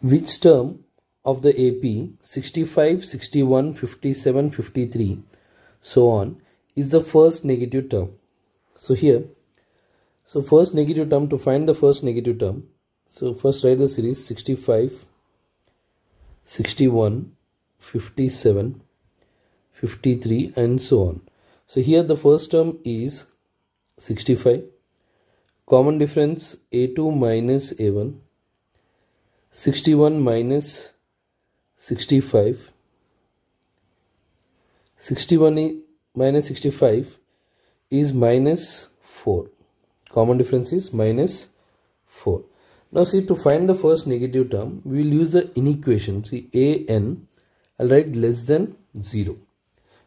which term of the AP 65, 61, 57, 53 so on is the first negative term. So here, so first negative term to find the first negative term. So first write the series 65, 61, 57, 53 and so on. So here the first term is 65. Common difference A2 minus A1 61 minus 65 61 minus 65 is minus 4 common difference is minus 4 now see to find the first negative term we will use the inequation see a n i'll write less than 0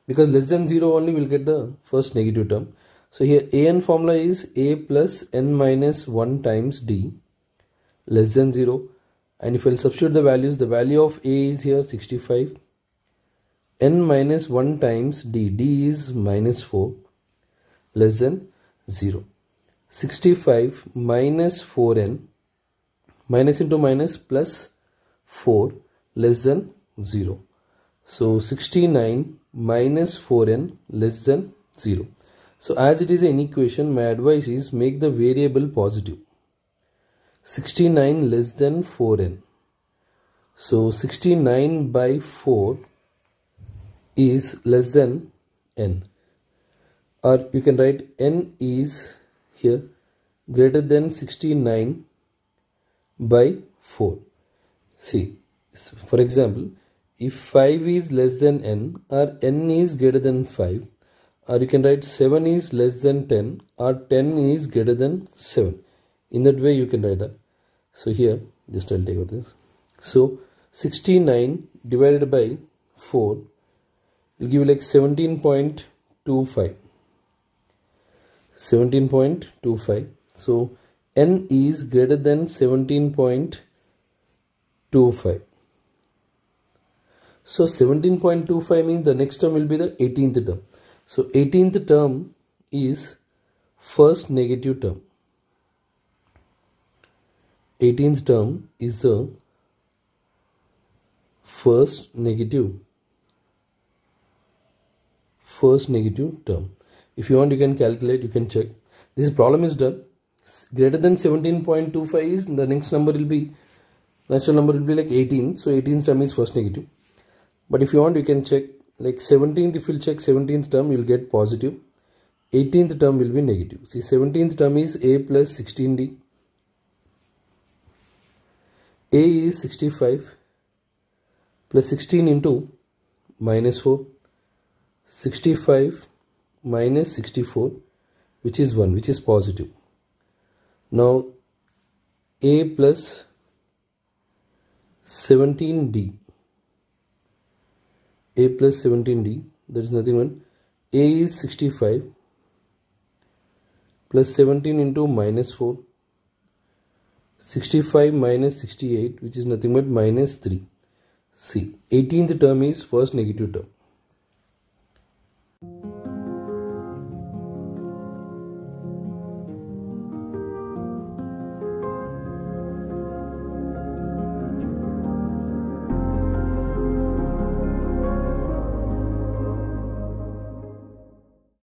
because less than 0 only will get the first negative term. So here a n formula is a plus n minus 1 times d less than 0 and if I'll substitute the values the value of a is here 65 n minus 1 times d. D is minus 4 less than 0 65 minus 4n minus into minus plus 4 less than 0 so 69 minus 4n less than 0 so as it is an equation my advice is make the variable positive 69 less than 4n. So 69 by 4 is less than n. Or you can write n is here greater than 69 by 4. See, for example, if 5 is less than n or n is greater than 5 or you can write 7 is less than 10 or 10 is greater than 7 in that way you can write that so here just I'll take out this. So 69 divided by 4 will give you like 17.25 17.25 so n is greater than 17.25 so 17.25 means the next term will be the 18th term. So 18th term is first negative term 18th term is the first negative first negative term. If you want you can calculate you can check. This problem is done. Greater than 17.25 is the next number will be natural number will be like 18 so 18th term is first negative. But if you want you can check like 17th if you check 17th term you will get positive. 18th term will be negative. See 17th term is a plus 16d a is 65 plus 16 into minus 4 65 minus 64 which is 1 which is positive. Now a plus 17d a plus 17d that is nothing but a is 65 plus 17 into minus 4 65 minus 68 which is nothing but minus 3. See 18th term is first negative term.